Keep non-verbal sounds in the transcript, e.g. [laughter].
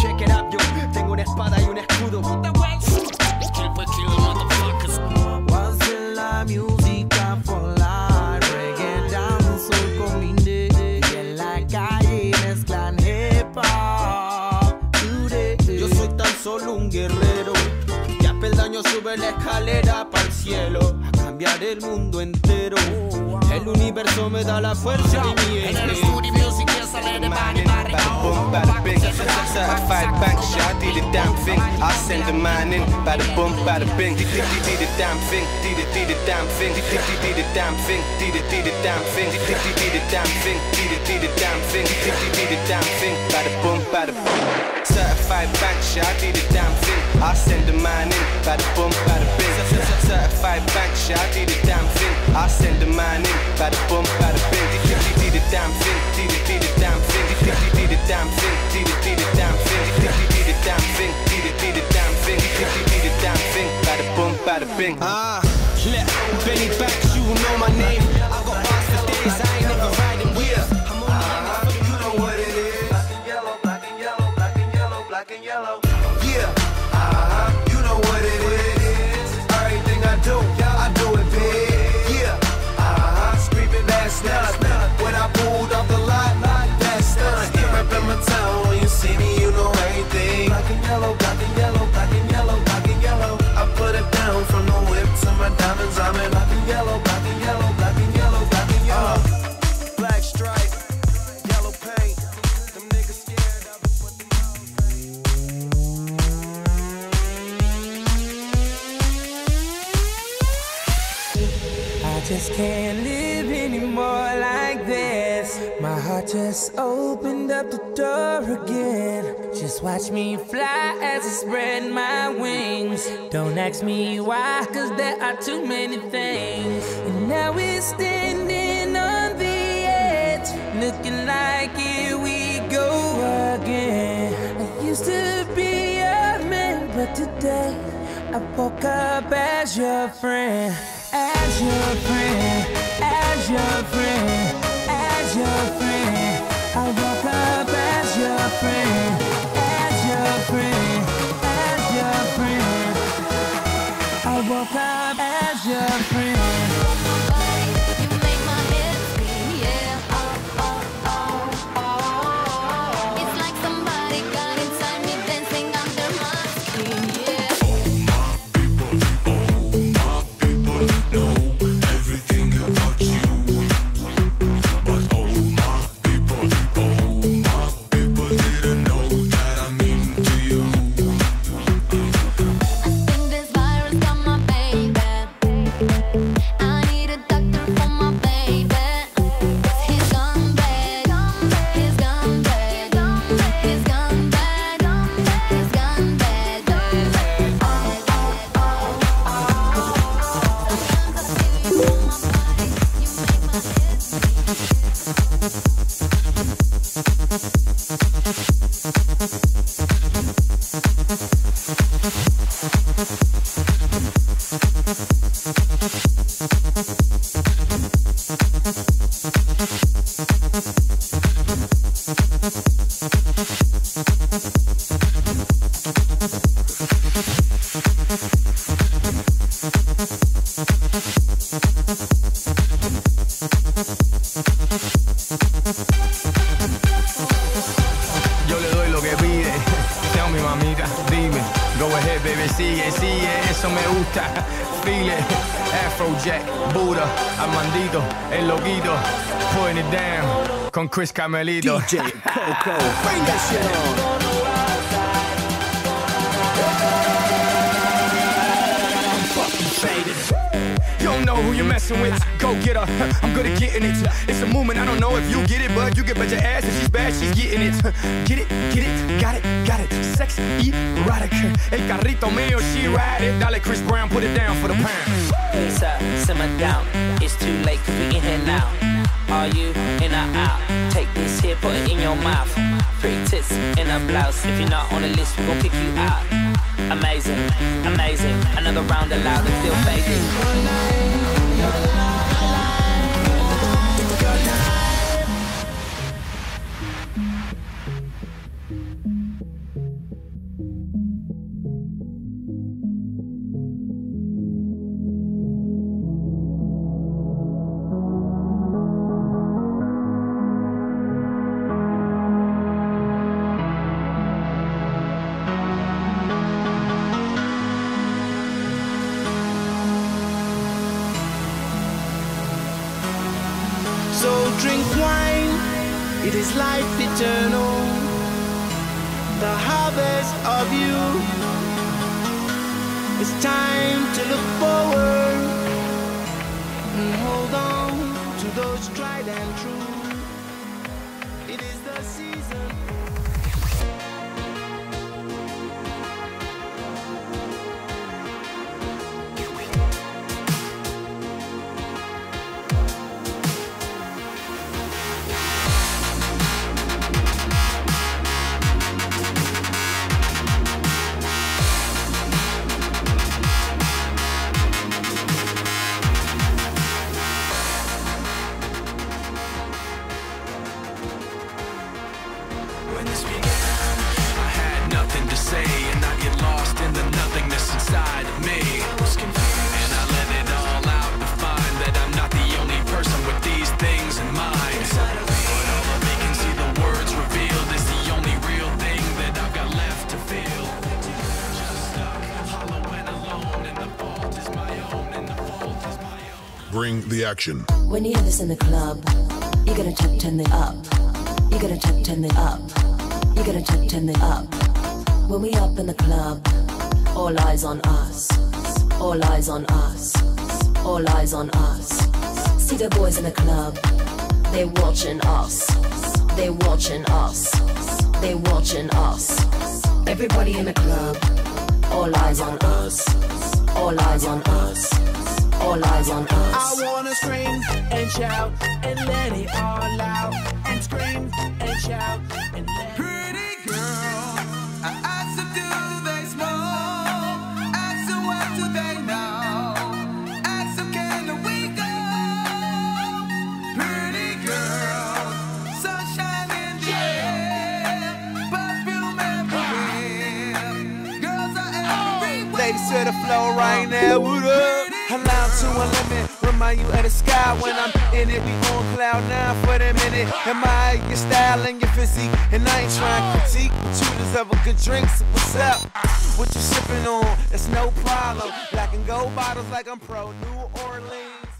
Check it out, yo. Tengo una espada y un escudo. Was la música for. Reggae combiné. Y en la calle mezclan hip hop. Today. Yo soy tan solo un guerrero. Que a peldaño sube la escalera para el cielo. Cambiar el mundo entero. El universo me da la fuerza y mi eje. Bada boom, bada bing. Certified bank shot, I did the damn thing. I send the man in. Bada boom, bada bing. Did did did the damn thing. Did it did the damn thing. Did did did the damn thing. Did it did the damn thing. Did did did the damn thing. Did it did the damn thing. Did did did the damn thing. Bada boom, bada boom. Certified bank shot, I did the damn thing. I send the man in. Bada boom, bada bing. Certified bank shot, I did the damn thing. I send the man in. Bada boom, bada bing. Did the damn thing. Did it did the damn thing. Did the damn thing. Did it did the damn thing. Did the damn thing. Did it did the damn thing. Did the damn thing. Bada boom, bada bing. Ah, yeah. Benny Banks, you know my name. Anymore like this. My heart just opened up the door again. Just watch me fly as I spread my wings. Don't ask me why, cause there are too many things. And now we're standing on the edge, looking like here we go again. I used to be a man, but today I woke up as your friend, as your friend, as Yo le doy lo que pide. [laughs] Tell me, mamita, dime. Go ahead, baby, sigue, sigue, eso me gusta. [laughs] Feel it. Afrojack, Buda, Armandito, el loquito. Putting it down con Chris Carmelito. DJ Coco, bring that shit on. You don't know who you're messing with. Go get her. [laughs] I'm good at getting it. It's a movement. I don't know if you get it, but you can bet your ass if she's bad, she's getting it. [laughs] Get it, get it, got it, got it. Sex erotic. El carrito mío, she ride it. Dale, Chris Brown, put it down for the pound. It's up, simmer down. It's too late, cause we in here now. Are you in or out? Take this here, put it in your mouth. Pretty tits in a blouse. If you're not on the list, we gon' pick you out. Amazing, amazing. Another round allowed and still fading. It is life eternal, the harvest of you. It's time to look forward and hold on to those tried and true. It is the season. When this began, I had nothing to say, and I get lost in the nothingness inside of me. And I let it all out to find that I'm not the only person with these things in mind. But all the vacancy, the words revealed, is the only real thing that I've got left to feel. Just stuck, hollow and alone, and the fault is my own, and the fault is my own. Bring the action. When you hear this in the club, you gotta turn it up. You gotta turn it up. You gotta turn it up. When we up in the club, all eyes on us. All eyes on us. All eyes on us. See the boys in the club, they watching us. They watching us. They watching us. Everybody in the club, all eyes on us. All eyes on us. All eyes on us. I wanna scream and shout and let it all out. And scream and let Pretty girl, I asked them, do they smoke? Ask them, what do they know? Ask them, can we go? Pretty girl, sunshine in the air, perfume everywhere. Girls are everywhere. Ladies to the floor right now, what up? Allow to a limit, remind you of the sky when I'm in it. We on cloud nine for the minute. Admire your style and your physique, and I ain't trying to critique, but you deserve a good drink. So what's up? What you sipping on? It's no problem. Black and gold bottles like I'm pro New Orleans.